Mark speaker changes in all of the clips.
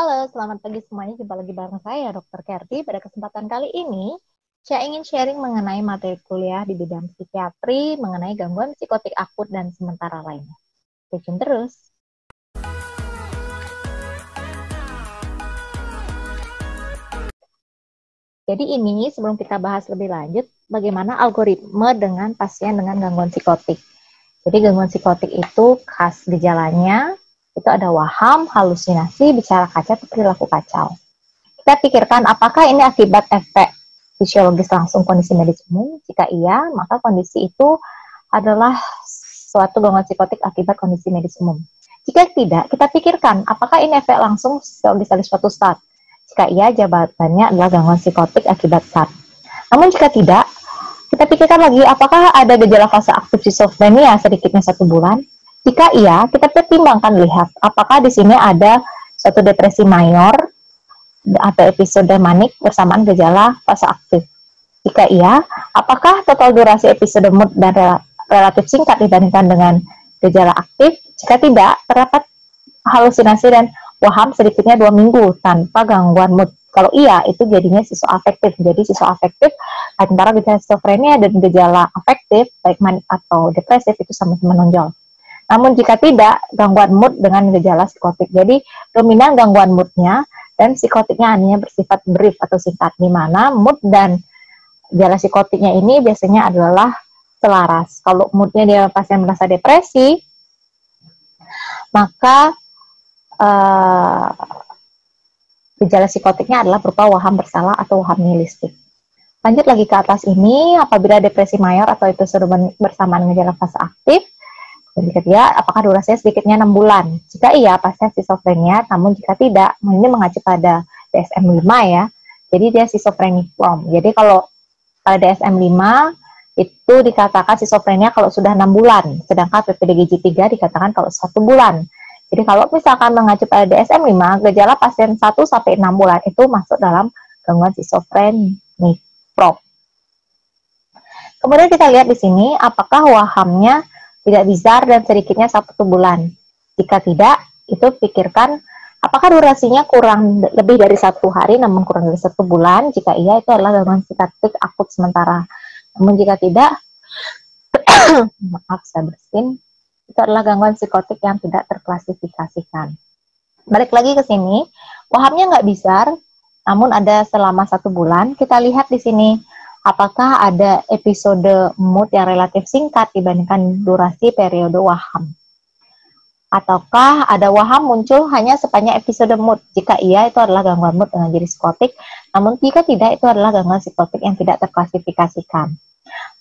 Speaker 1: Halo, selamat pagi semuanya. Jumpa lagi bareng saya, Dr. Kerti. Pada kesempatan kali ini, saya ingin sharing mengenai materi kuliah di bidang psikiatri, mengenai gangguan psikotik akut dan sementara lainnya. Stay terus. Jadi ini sebelum kita bahas lebih lanjut, bagaimana algoritma dengan pasien dengan gangguan psikotik. Jadi gangguan psikotik itu khas gejalanya, itu ada waham, halusinasi, bicara kacau, atau perilaku kacau. Kita pikirkan apakah ini akibat efek fisiologis langsung kondisi medis umum? Jika iya, maka kondisi itu adalah suatu gangguan psikotik akibat kondisi medis umum. Jika tidak, kita pikirkan apakah ini efek langsung fisiologis dari suatu saat? Jika iya, jawabannya adalah gangguan psikotik akibat SARS. Namun jika tidak, kita pikirkan lagi apakah ada gejala fase aktif schizophrenia sedikitnya satu bulan? Jika iya, kita pertimbangkan lihat apakah di sini ada suatu depresi mayor atau episode manik bersamaan gejala fase aktif. Jika iya, apakah total durasi episode mood dan relatif singkat dibandingkan dengan gejala aktif? Jika tidak, terdapat halusinasi dan waham sedikitnya dua minggu tanpa gangguan mood. Kalau iya, itu jadinya afektif. Jadi afektif antara gejala skizofrenia dan gejala afektif, baik manik atau depresif, itu sama-sama menonjol. Namun jika tidak, gangguan mood dengan gejala psikotik. Jadi dominan gangguan moodnya dan psikotiknya hanya bersifat brief atau singkat, di mana mood dan gejala psikotiknya ini biasanya adalah selaras. Kalau moodnya dia pasien merasa depresi, maka uh, gejala psikotiknya adalah berupa waham bersalah atau waham nihilistik. Lanjut lagi ke atas ini, apabila depresi mayor atau itu bersamaan bersamaan gejala fase aktif, dan jika tidak, apakah durasinya sedikitnya 6 bulan? Jika iya, pasien skizofrenia, namun jika tidak, ini mengacu pada DSM-5 ya, jadi dia form. Jadi kalau pada DSM-5 itu dikatakan skizofrenia kalau sudah 6 bulan, sedangkan PPDGJ 3 dikatakan kalau satu bulan. Jadi kalau misalkan mengacu pada DSM-5, gejala pasien 1 sampai 6 bulan itu masuk dalam gangguan skizofrenia prop. Kemudian kita lihat di sini apakah wahamnya tidak bizar dan sedikitnya satu bulan. Jika tidak, itu pikirkan apakah durasinya kurang lebih dari satu hari namun kurang dari satu bulan. Jika iya, itu adalah gangguan psikotrik akut sementara. Namun jika tidak, maaf saya bersin, itu adalah gangguan psikotik yang tidak terklasifikasikan. Balik lagi ke sini, wahamnya nggak besar, namun ada selama satu bulan. Kita lihat di sini, apakah ada episode mood yang relatif singkat dibandingkan durasi periode waham. Ataukah ada waham muncul hanya sepanjang episode mood? Jika iya, itu adalah gangguan mood dengan jadi psikotik. Namun jika tidak, itu adalah gangguan psikotik yang tidak terklasifikasikan.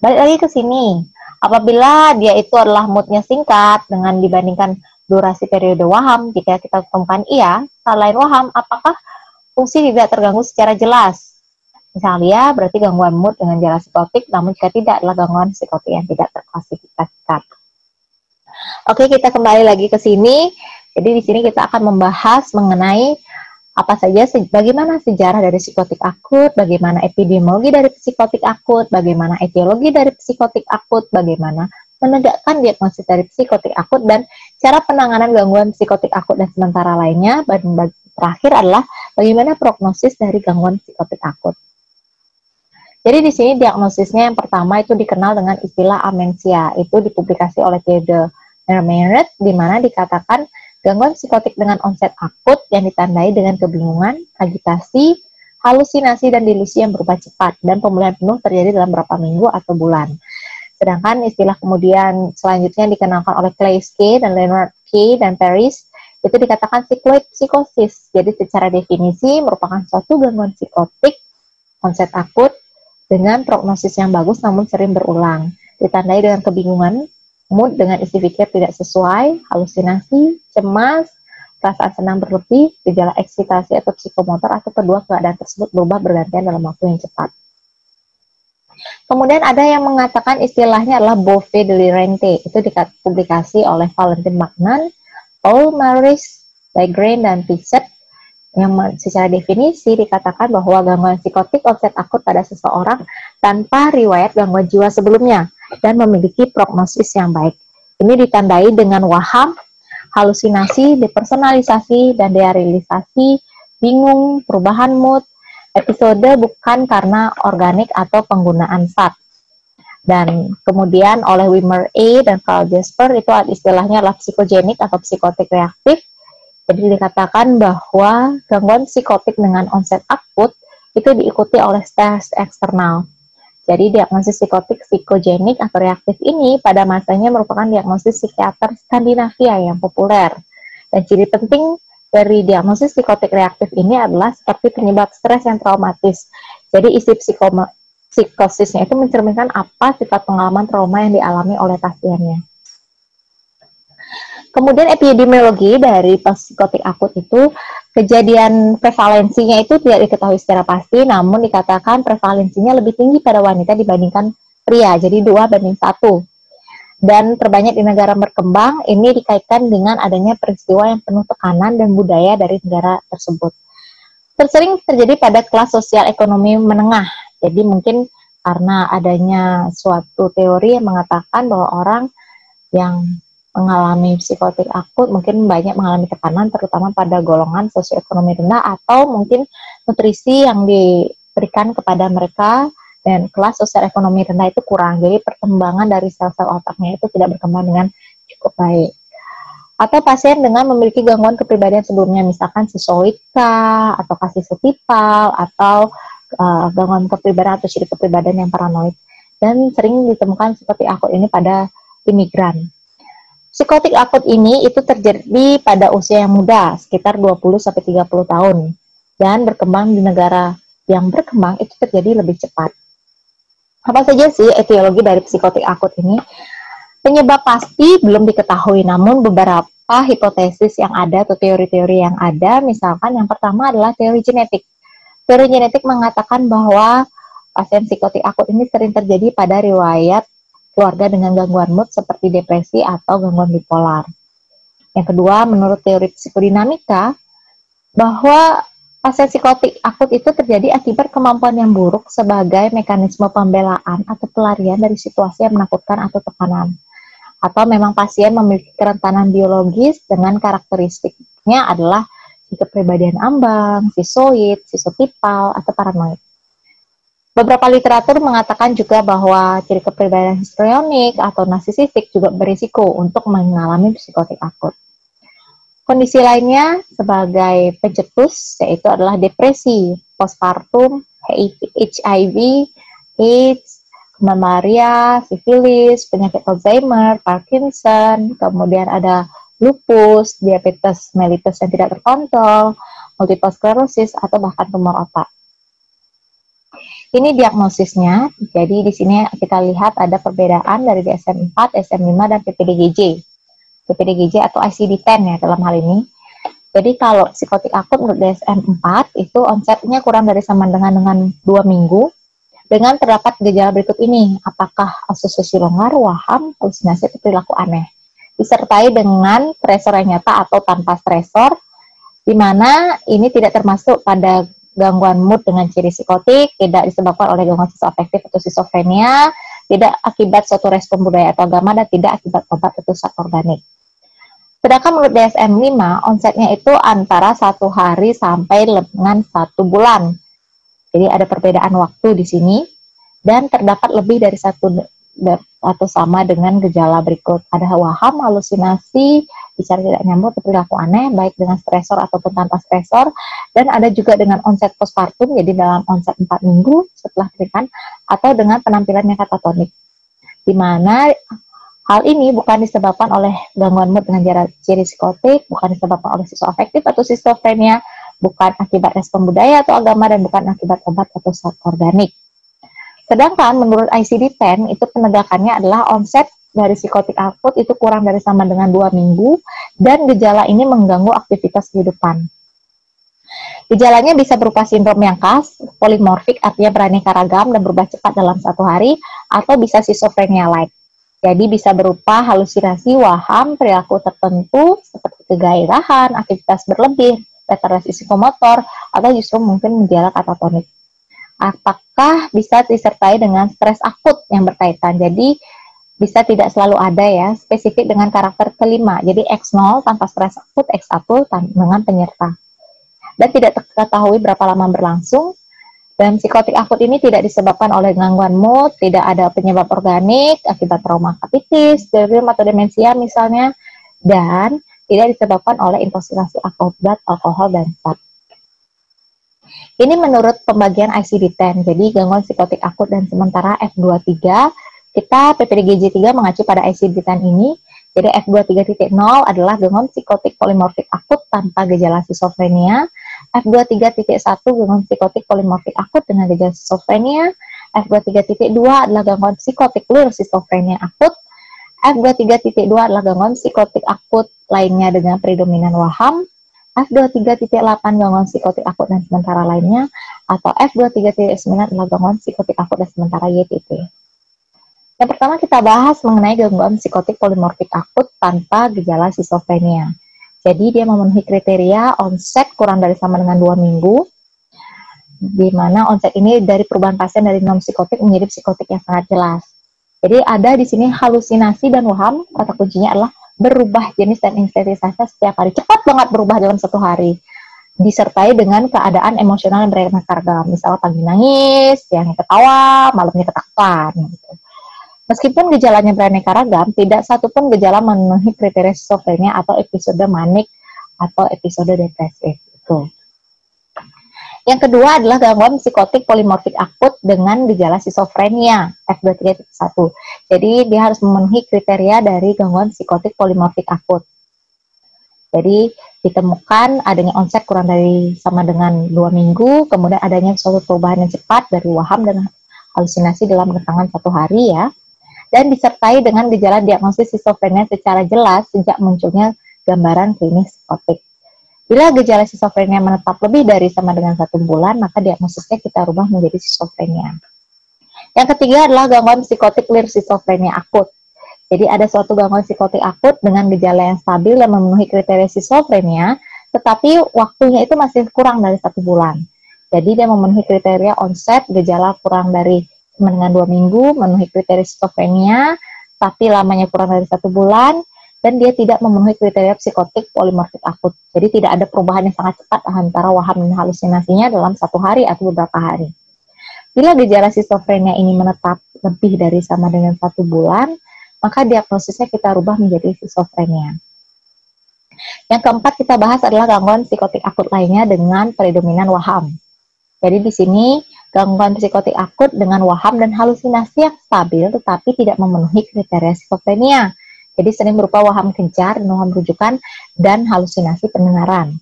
Speaker 1: Balik lagi ke sini, Apabila dia itu adalah moodnya singkat dengan dibandingkan durasi periode waham, jika kita temukan iya, selain waham, apakah fungsi tidak terganggu secara jelas? Misalnya, berarti gangguan mood dengan jala psikotik, namun jika tidak adalah gangguan psikotik yang tidak terklasifikasikan. Oke, kita kembali lagi ke sini. Jadi di sini kita akan membahas mengenai apa saja bagaimana sejarah dari psikotik akut, bagaimana epidemiologi dari psikotik akut, bagaimana etiologi dari psikotik akut, bagaimana menegakkan diagnosis dari psikotik akut dan cara penanganan gangguan psikotik akut dan sementara lainnya. Dan terakhir adalah bagaimana prognosis dari gangguan psikotik akut. Jadi di sini diagnosisnya yang pertama itu dikenal dengan istilah amensia. Itu dipublikasi oleh Theodore Mermet di mana dikatakan Gangguan psikotik dengan onset akut yang ditandai dengan kebingungan, agitasi, halusinasi dan delusi yang berubah cepat dan pemulihan penuh terjadi dalam beberapa minggu atau bulan. Sedangkan istilah kemudian selanjutnya dikenalkan oleh Clay K dan Leonard K dan Paris itu dikatakan sikloid psikosis. Jadi secara definisi merupakan suatu gangguan psikotik onset akut dengan prognosis yang bagus namun sering berulang. Ditandai dengan kebingungan, mood dengan isi pikir tidak sesuai, halusinasi, cemas, perasaan senang berlebih, gejala eksitasi atau psikomotor atau kedua keadaan tersebut berubah bergantian dalam waktu yang cepat. Kemudian ada yang mengatakan istilahnya adalah Bove delirante. Itu dipublikasi oleh Valentin Magnan, Paul Maris, Dagrain, dan Piset yang secara definisi dikatakan bahwa gangguan psikotik onset akut pada seseorang tanpa riwayat gangguan jiwa sebelumnya dan memiliki prognosis yang baik. Ini ditandai dengan waham, halusinasi, depersonalisasi, dan derealisasi bingung, perubahan mood, episode bukan karena organik atau penggunaan zat. Dan kemudian oleh Wimmer A dan Carl Jasper itu istilahnya adalah psikogenik atau psikotik reaktif. Jadi dikatakan bahwa gangguan psikotik dengan onset akut itu diikuti oleh stres eksternal. Jadi diagnosis psikotik psikogenik atau reaktif ini pada masanya merupakan diagnosis psikiater Skandinavia yang populer. Dan ciri penting dari diagnosis psikotik reaktif ini adalah seperti penyebab stres yang traumatis. Jadi isi psikoma, psikosisnya itu mencerminkan apa sifat pengalaman trauma yang dialami oleh pasiennya. Kemudian epidemiologi dari psikotik akut itu kejadian prevalensinya itu tidak diketahui secara pasti, namun dikatakan prevalensinya lebih tinggi pada wanita dibandingkan pria, jadi dua banding satu. Dan terbanyak di negara berkembang, ini dikaitkan dengan adanya peristiwa yang penuh tekanan dan budaya dari negara tersebut. Tersering terjadi pada kelas sosial ekonomi menengah, jadi mungkin karena adanya suatu teori yang mengatakan bahwa orang yang mengalami psikotik akut mungkin banyak mengalami tekanan terutama pada golongan sosioekonomi rendah atau mungkin nutrisi yang diberikan kepada mereka dan kelas sosial ekonomi rendah itu kurang. Jadi perkembangan dari sel-sel otaknya itu tidak berkembang dengan cukup baik. Atau pasien dengan memiliki gangguan kepribadian sebelumnya misalkan sisoidka atau kasih setipal atau uh, gangguan kepribadian atau ciri kepribadian yang paranoid. Dan sering ditemukan seperti akut ini pada imigran Psikotik akut ini itu terjadi pada usia yang muda, sekitar 20 sampai 30 tahun dan berkembang di negara yang berkembang itu terjadi lebih cepat. Apa saja sih etiologi dari psikotik akut ini? Penyebab pasti belum diketahui, namun beberapa hipotesis yang ada atau teori-teori yang ada, misalkan yang pertama adalah teori genetik. Teori genetik mengatakan bahwa pasien psikotik akut ini sering terjadi pada riwayat keluarga dengan gangguan mood seperti depresi atau gangguan bipolar. Yang kedua, menurut teori psikodinamika, bahwa pasien psikotik akut itu terjadi akibat kemampuan yang buruk sebagai mekanisme pembelaan atau pelarian dari situasi yang menakutkan atau tekanan. Atau memang pasien memiliki kerentanan biologis dengan karakteristiknya adalah kepribadian ambang, sisoid, sisotipal, atau paranoid. Beberapa literatur mengatakan juga bahwa ciri kepribadian histrionik atau narsisistik juga berisiko untuk mengalami psikotik akut. Kondisi lainnya sebagai pencetus yaitu adalah depresi, postpartum, HIV, AIDS, malaria, sifilis, penyakit Alzheimer, Parkinson, kemudian ada lupus, diabetes mellitus yang tidak terkontrol, multiple sclerosis, atau bahkan tumor otak. Ini diagnosisnya. Jadi di sini kita lihat ada perbedaan dari DSM-4, DSM-5 dan PPDGJ. PPDGJ atau ICD-10 ya dalam hal ini. Jadi kalau psikotik akut menurut DSM-4 itu onsetnya kurang dari sama dengan dengan dua minggu dengan terdapat gejala berikut ini. Apakah asosiasi longgar, waham, halusinasi, atau perilaku aneh. Disertai dengan stresor yang nyata atau tanpa stresor, di mana ini tidak termasuk pada gangguan mood dengan ciri psikotik, tidak disebabkan oleh gangguan afektif atau skizofrenia, tidak akibat suatu respon budaya atau agama, dan tidak akibat obat atau zat organik. Sedangkan menurut DSM-5, onsetnya itu antara satu hari sampai dengan satu bulan. Jadi ada perbedaan waktu di sini, dan terdapat lebih dari satu atau sama dengan gejala berikut. Ada waham, halusinasi, bicara tidak nyambung, perilaku aneh, baik dengan stresor ataupun tanpa stresor, dan ada juga dengan onset postpartum, jadi dalam onset 4 minggu setelah pernikahan, atau dengan penampilan yang katatonik. Di mana hal ini bukan disebabkan oleh gangguan mood dengan jarak ciri psikotik, bukan disebabkan oleh afektif atau skizofrenia, bukan akibat respon budaya atau agama, dan bukan akibat obat atau zat organik. Sedangkan menurut ICD-10 itu penegakannya adalah onset dari psikotik akut itu kurang dari sama dengan dua minggu dan gejala ini mengganggu aktivitas kehidupan. Gejalanya bisa berupa sindrom yang khas, polimorfik artinya beraneka ragam dan berubah cepat dalam satu hari, atau bisa schizophrenia like. Jadi bisa berupa halusinasi, waham, perilaku tertentu seperti kegairahan, aktivitas berlebih, retardasi psikomotor, atau justru mungkin gejala katatonik apakah bisa disertai dengan stres akut yang berkaitan. Jadi bisa tidak selalu ada ya, spesifik dengan karakter kelima. Jadi X0 tanpa stres akut, X1 dengan penyerta. dan tidak diketahui berapa lama berlangsung. Dan psikotik akut ini tidak disebabkan oleh gangguan mood, tidak ada penyebab organik akibat trauma kapitis, delirium atau demensia misalnya, dan tidak disebabkan oleh intoksikasi akibat alkohol dan zat. Ini menurut pembagian ICD-10, jadi gangguan psikotik akut dan sementara F23, kita PPDGJ 3 mengacu pada ICD-10 ini, jadi F23.0 adalah gangguan psikotik polimorfik akut tanpa gejala skizofrenia, F23.1 gangguan psikotik polimorfik akut dengan gejala skizofrenia, F23.2 adalah gangguan psikotik clear skizofrenia akut, F23.2 adalah gangguan psikotik akut lainnya dengan predominan waham, F23.8 gangguan psikotik akut dan sementara lainnya, atau F23.9 adalah gangguan psikotik akut dan sementara YTT. Yang pertama kita bahas mengenai gangguan psikotik polimorfik akut tanpa gejala skizofrenia. Jadi dia memenuhi kriteria onset kurang dari sama dengan dua minggu, di mana onset ini dari perubahan pasien dari non psikotik menjadi psikotik yang sangat jelas. Jadi ada di sini halusinasi dan waham, kata kuncinya adalah berubah jenis dan intensitasnya setiap hari. Cepat banget berubah dalam satu hari. Disertai dengan keadaan emosional yang beraneka ragam. Misalnya pagi nangis, siang ketawa, malamnya ketakutan. Gitu. Meskipun gejalanya beraneka ragam, tidak satu pun gejala memenuhi kriteria schizophrenia atau episode manik atau episode depresif. Itu. Yang kedua adalah gangguan psikotik polimorfik akut dengan gejala schizophrenia F23.1. Jadi dia harus memenuhi kriteria dari gangguan psikotik polimorfik akut. Jadi ditemukan adanya onset kurang dari sama dengan dua minggu, kemudian adanya suatu perubahan yang cepat dari waham dan halusinasi dalam rentangan satu hari ya dan disertai dengan gejala diagnosis skizofrenia secara jelas sejak munculnya gambaran klinis psikotik. Bila gejala skizofrenia menetap lebih dari sama dengan satu bulan, maka diagnosisnya kita rubah menjadi skizofrenia. Yang ketiga adalah gangguan psikotik clear skizofrenia akut. Jadi ada suatu gangguan psikotik akut dengan gejala yang stabil dan memenuhi kriteria skizofrenia, tetapi waktunya itu masih kurang dari satu bulan. Jadi dia memenuhi kriteria onset gejala kurang dari dengan dua minggu, memenuhi kriteria skizofrenia, tapi lamanya kurang dari satu bulan, dan dia tidak memenuhi kriteria psikotik polimorfik akut. Jadi tidak ada perubahan yang sangat cepat antara waham dan halusinasinya dalam satu hari atau beberapa hari. Bila gejala skizofrenia ini menetap lebih dari sama dengan satu bulan, maka diagnosisnya kita rubah menjadi skizofrenia. Yang keempat kita bahas adalah gangguan psikotik akut lainnya dengan predominan waham. Jadi di sini gangguan psikotik akut dengan waham dan halusinasi yang stabil tetapi tidak memenuhi kriteria skizofrenia. Jadi sering berupa waham dan waham rujukan dan halusinasi pendengaran.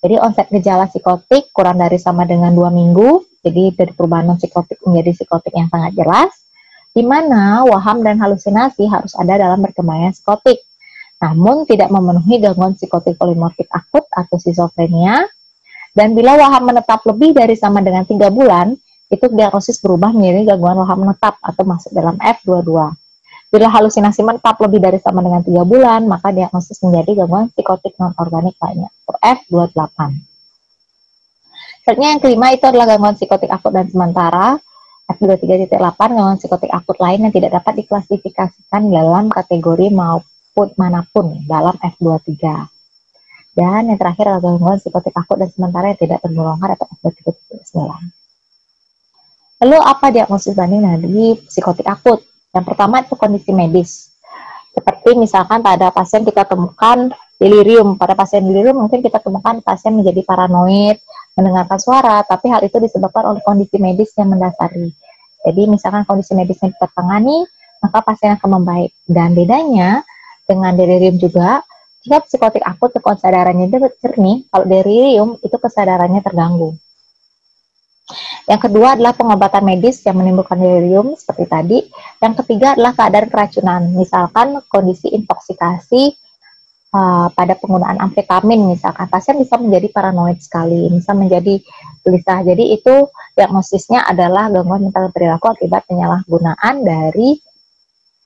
Speaker 1: Jadi onset gejala psikotik kurang dari sama dengan dua minggu, jadi dari perubahan non psikotik menjadi psikotik yang sangat jelas, di mana waham dan halusinasi harus ada dalam perkembangan psikotik. Namun tidak memenuhi gangguan psikotik polimorfik akut atau skizofrenia, dan bila waham menetap lebih dari sama dengan tiga bulan, itu diagnosis berubah menjadi gangguan waham menetap atau masuk dalam F22. Bila halusinasi menetap lebih dari sama dengan tiga bulan, maka diagnosis menjadi gangguan psikotik non-organik lainnya, atau F28. Selanjutnya yang kelima itu adalah gangguan psikotik akut dan sementara, F23.8 gangguan psikotik akut lain yang tidak dapat diklasifikasikan dalam kategori maupun mana pun dalam F23. Dan yang terakhir adalah gangguan psikotik akut dan sementara yang tidak tergolongkan atau F23.9. Lalu apa diagnosis banding dari psikotik akut? Yang pertama itu kondisi medis. Seperti misalkan pada pasien kita temukan delirium. Pada pasien delirium mungkin kita temukan pasien menjadi paranoid, mendengarkan suara, tapi hal itu disebabkan oleh kondisi medis yang mendasari. Jadi misalkan kondisi medisnya tertangani, maka pasien akan membaik. Dan bedanya dengan delirium juga, jika psikotik akut kesadarannya jernih, kalau delirium itu kesadarannya terganggu. Yang kedua adalah pengobatan medis yang menimbulkan delirium seperti tadi. Yang ketiga adalah keadaan keracunan, misalkan kondisi intoksikasi uh, pada penggunaan amfetamin, misalkan pasien bisa menjadi paranoid sekali, bisa menjadi gelisah. Jadi itu diagnosisnya adalah gangguan mental perilaku akibat penyalahgunaan dari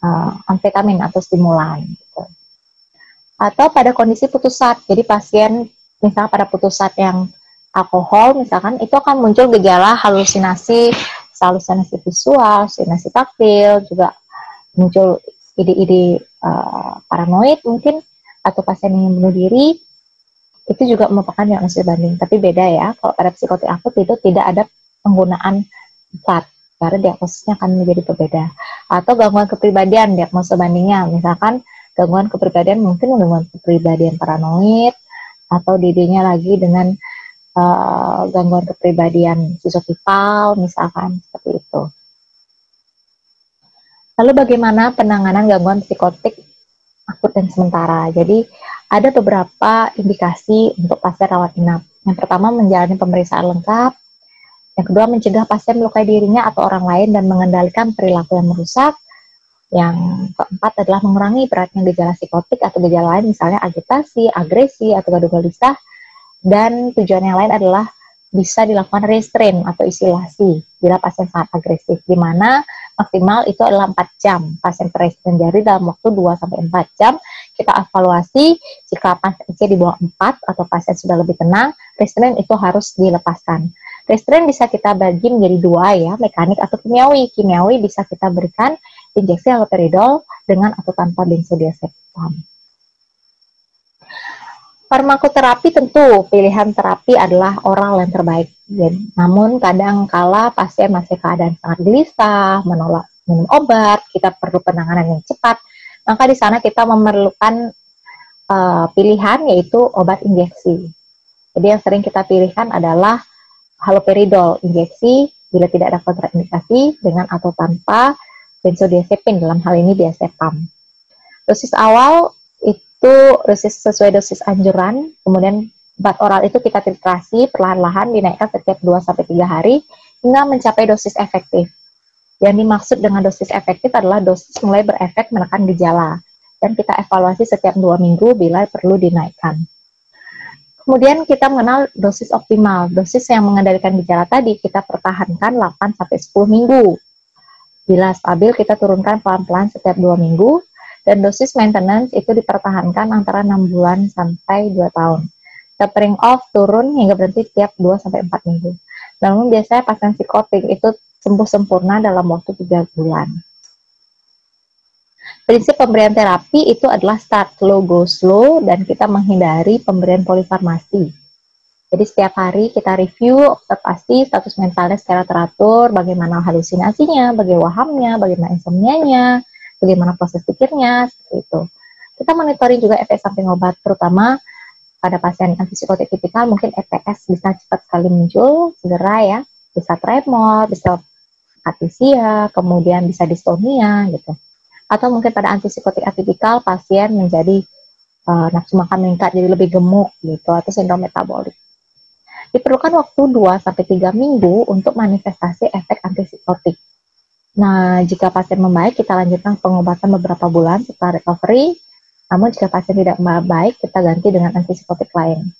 Speaker 1: uh, amfetamin atau stimulan. Gitu atau pada kondisi putus sat. Jadi pasien misalnya pada putus sat yang alkohol misalkan itu akan muncul gejala halusinasi, halusinasi visual, halusinasi taktil, juga muncul ide-ide uh, paranoid mungkin atau pasien yang bunuh diri itu juga merupakan diagnosis banding. Tapi beda ya, kalau pada psikotik akut itu tidak ada penggunaan plat karena diagnosisnya akan menjadi berbeda. Atau gangguan kepribadian, diagnosis bandingnya, misalkan gangguan kepribadian mungkin gangguan kepribadian paranoid, atau dirinya lagi dengan uh, gangguan kepribadian skizofrenial, misalkan seperti itu. Lalu bagaimana penanganan gangguan psikotik akut dan sementara? Jadi ada beberapa indikasi untuk pasien rawat inap. Yang pertama menjalani pemeriksaan lengkap. Yang kedua mencegah pasien melukai dirinya atau orang lain dan mengendalikan perilaku yang merusak. Yang keempat adalah mengurangi beratnya gejala psikotik atau gejala lain misalnya agitasi, agresi, atau gaduh gelisah. Dan tujuan yang lain adalah bisa dilakukan restrain atau isolasi bila pasien sangat agresif, di mana maksimal itu adalah 4 jam. Pasien restrain jadi dalam waktu 2 sampai 4 jam kita evaluasi jika pasien di bawah 4 atau pasien sudah lebih tenang, restrain itu harus dilepaskan. Restrain bisa kita bagi menjadi dua ya, mekanik atau kimiawi. Kimiawi bisa kita berikan injeksi haloperidol dengan atau tanpa benzodiazepam. Farmakoterapi tentu pilihan terapi adalah oral yang terbaik. Jadi, namun kadang kala pasien masih keadaan sangat gelisah, menolak minum obat, kita perlu penanganan yang cepat, maka di sana kita memerlukan uh, pilihan yaitu obat injeksi. Jadi yang sering kita pilihkan adalah haloperidol injeksi bila tidak ada kontraindikasi dengan atau tanpa benzodiazepin dalam hal ini diazepam. Dosis awal itu dosis sesuai dosis anjuran, kemudian obat oral itu kita titrasi perlahan-lahan dinaikkan setiap 2 sampai 3 hari hingga mencapai dosis efektif. Yang dimaksud dengan dosis efektif adalah dosis mulai berefek menekan gejala dan kita evaluasi setiap dua minggu bila perlu dinaikkan. Kemudian kita mengenal dosis optimal. Dosis yang mengendalikan gejala tadi kita pertahankan 8 sampai 10 minggu. Bila stabil kita turunkan pelan-pelan setiap dua minggu dan dosis maintenance itu dipertahankan antara 6 bulan sampai 2 tahun. Tapering off turun hingga berhenti tiap 2 sampai 4 minggu. Namun biasanya pasien psikotik itu sembuh sempurna dalam waktu 3 bulan. Prinsip pemberian terapi itu adalah start slow, go slow, dan kita menghindari pemberian polifarmasi. Jadi setiap hari kita review, observasi status mentalnya secara teratur, bagaimana halusinasinya, bagaimana wahamnya, bagaimana insomnianya, bagaimana proses pikirnya, seperti itu. Kita monitoring juga efek samping obat, terutama pada pasien antipsikotik tipikal, mungkin EPS bisa cepat sekali muncul, segera ya, bisa tremor, bisa atisia, kemudian bisa distonia, gitu. Atau mungkin pada antipsikotik atipikal, pasien menjadi uh, nafsu makan meningkat, jadi lebih gemuk, gitu, atau sindrom metabolik. Diperlukan waktu 2-3 minggu untuk manifestasi efek antipsikotik Nah, jika pasien membaik, kita lanjutkan pengobatan beberapa bulan setelah recovery. Namun, jika pasien tidak membaik, kita ganti dengan antipsikotik lain.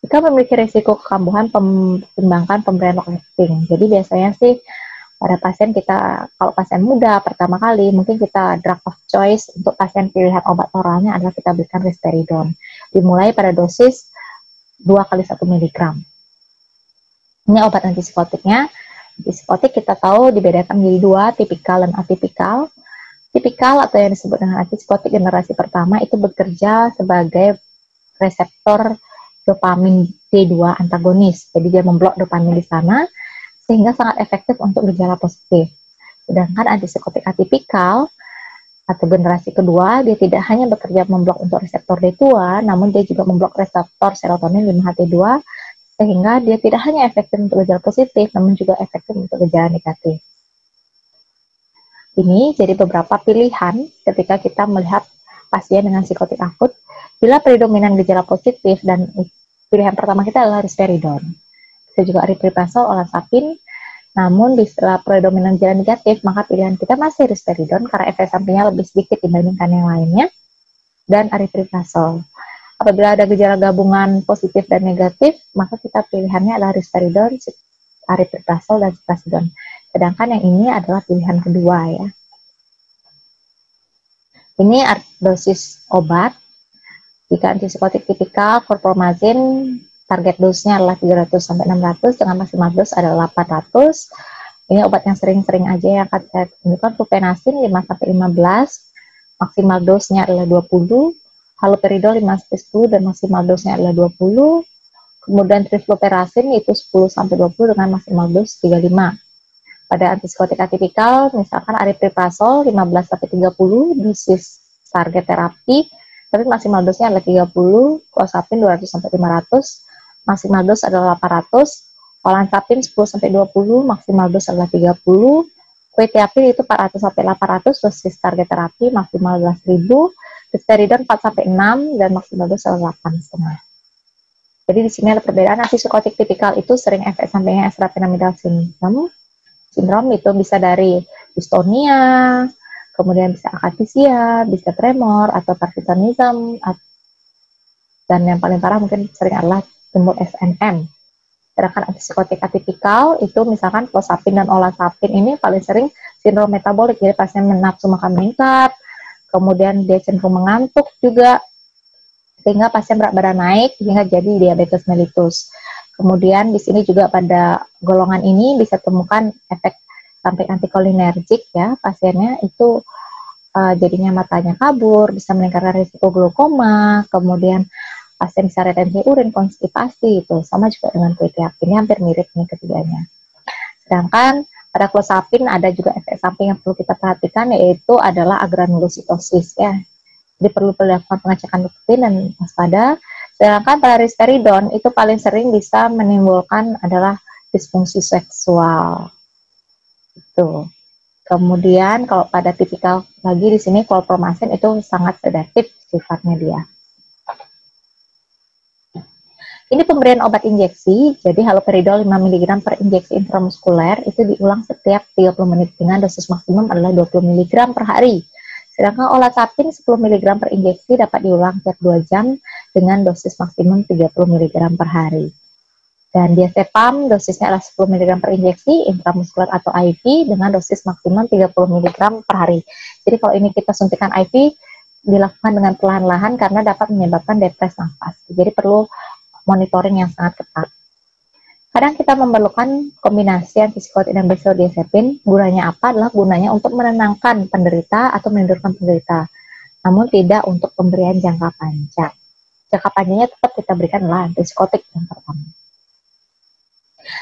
Speaker 1: Jika memiliki risiko kekambuhan, pertimbangkan pemberian long. Jadi, biasanya sih pada pasien kita, kalau pasien muda pertama kali, mungkin kita drug of choice untuk pasien pilihan obat oralnya adalah kita berikan risperidon. Dimulai pada dosis 2 kali 1 mg. Ini obat antipsikotiknya Psikotik kita tahu dibedakan menjadi dua, tipikal dan atipikal. Tipikal atau yang disebut dengan antipsikotik generasi pertama itu bekerja sebagai reseptor dopamin D2 antagonis. Jadi dia memblok dopamin di sana sehingga sangat efektif untuk gejala positif. Sedangkan antipsikotik atipikal atau generasi kedua, dia tidak hanya bekerja memblok untuk reseptor D2, namun dia juga memblok reseptor serotonin 5-HT2 sehingga dia tidak hanya efektif untuk gejala positif, namun juga efektif untuk gejala negatif. Ini jadi beberapa pilihan ketika kita melihat pasien dengan psikotik akut. Bila predominan gejala positif dan pilihan pertama kita adalah risperidon. Bisa juga aripiprazol, olanzapin. Namun bila predominan gejala negatif, maka pilihan kita masih risperidon karena efek sampingnya lebih sedikit dibandingkan yang lainnya dan aripiprazol. Apabila ada gejala gabungan positif dan negatif, maka kita pilihannya adalah risperidon, aripiprazol, dan ciprasidon. Sedangkan yang ini adalah pilihan kedua ya. Ini dosis obat. Jika antipsikotik tipikal, korpromazin target dosnya adalah 300 sampai 600 dengan maksimal dos adalah 800. Ini obat yang sering-sering aja yang akan saya tunjukkan flufenasin 5 sampai 15, maksimal dosnya adalah 20, haloperidol 5 10 dan maksimal dosnya adalah 20. Kemudian trifluperasin itu 10 sampai 20 dengan maksimal dos 35. Pada antipsikotik atipikal, misalkan aripiprazol 15 sampai 30 dosis target terapi, tapi maksimal dosnya adalah 30, clozapin 200 sampai 500, maksimal dos adalah 800, olanzapin 10 sampai 20, maksimal dos adalah 30, quetiapin itu 400 sampai 800 dosis target terapi, maksimal adalah 1000, Risperidon 4 sampai 6 dan maksimal dos adalah 8 setengah. Jadi di sini ada perbedaan antipsikotik tipikal itu sering efek sampingnya extrapiramidal syndrome. Sindrom itu bisa dari dystonia, kemudian bisa akatisia, bisa tremor atau parkinsonism, dan yang paling parah mungkin sering adalah tumbuh SNM. Sedangkan antipsikotik atipikal itu misalkan clozapin dan olanzapin ini paling sering sindrom metabolik, jadi pasien menafsu makan meningkat, kemudian dia cenderung mengantuk juga, sehingga pasien berat badan naik hingga jadi diabetes mellitus. Kemudian di sini juga pada golongan ini bisa temukan efek sampai antikolinergik ya pasiennya itu uh, jadinya matanya kabur, bisa meningkatkan risiko glaukoma, kemudian pasien bisa retensi urin, konstipasi itu sama juga dengan quetiapin, ini hampir mirip nih ketiganya. Sedangkan pada clozapin ada juga efek samping yang perlu kita perhatikan yaitu adalah agranulositosis ya. Jadi perlu dilakukan pengecekan rutin dan waspada. Sedangkan pada risperidon itu paling sering bisa menimbulkan adalah disfungsi seksual. Itu. Kemudian kalau pada tipikal lagi di sini klorpromazin itu sangat sedatif sifatnya dia. Ini pemberian obat injeksi, jadi haloperidol 5 mg per injeksi intramuskuler itu diulang setiap 30 menit dengan dosis maksimum adalah 20 mg per hari. Sedangkan olanzapin 10 mg per injeksi dapat diulang setiap 2 jam dengan dosis maksimum 30 mg per hari. Dan diazepam dosisnya adalah 10 mg per injeksi intramuskuler atau IV dengan dosis maksimum 30 mg per hari. Jadi kalau ini kita suntikan IV dilakukan dengan perlahan-lahan karena dapat menyebabkan depresi nafas. Jadi perlu monitoring yang sangat ketat. Kadang kita memerlukan kombinasi antipsikotik dan benzodiazepin. Gunanya apa? Adalah gunanya untuk menenangkan penderita atau menidurkan penderita. Namun tidak untuk pemberian jangka panjang. Jangka panjangnya tetap kita berikan adalah antipsikotik yang pertama.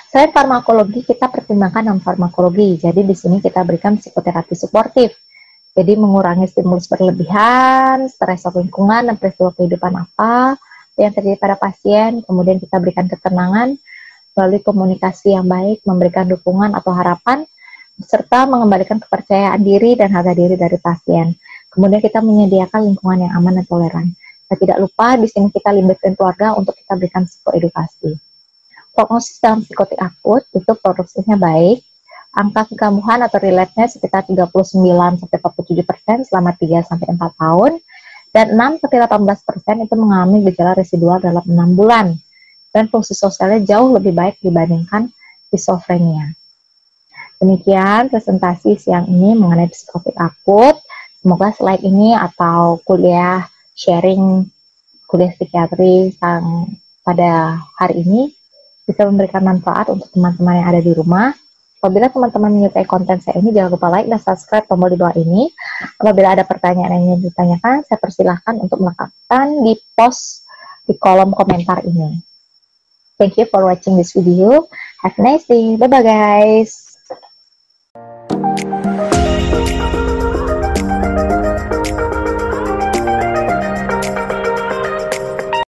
Speaker 1: Selain farmakologi, kita pertimbangkan non farmakologi. Jadi di sini kita berikan psikoterapi suportif. Jadi mengurangi stimulus berlebihan, stres lingkungan, dan peristiwa kehidupan apa, yang terjadi pada pasien, kemudian kita berikan ketenangan melalui komunikasi yang baik, memberikan dukungan atau harapan, serta mengembalikan kepercayaan diri dan harga diri dari pasien. Kemudian kita menyediakan lingkungan yang aman dan toleran. Dan tidak lupa di sini kita libatkan keluarga untuk kita berikan psikoedukasi. Prognosis dalam psikotik akut itu produksinya baik, angka kekambuhan atau relate-nya sekitar 39 sampai 47 persen selama 3 sampai 4 tahun, dan 6 18 persen itu mengalami gejala residual dalam 6 bulan dan fungsi sosialnya jauh lebih baik dibandingkan schizophrenia. Demikian presentasi siang ini mengenai psikotik akut. Semoga slide ini atau kuliah sharing kuliah psikiatri pada hari ini bisa memberikan manfaat untuk teman-teman yang ada di rumah Apabila teman-teman menyukai konten saya ini, jangan lupa like dan subscribe tombol di bawah ini. Apabila ada pertanyaan yang ingin ditanyakan, saya persilahkan untuk melakukan di post di kolom komentar ini. Thank you for watching this video. Have a nice day. Bye-bye guys.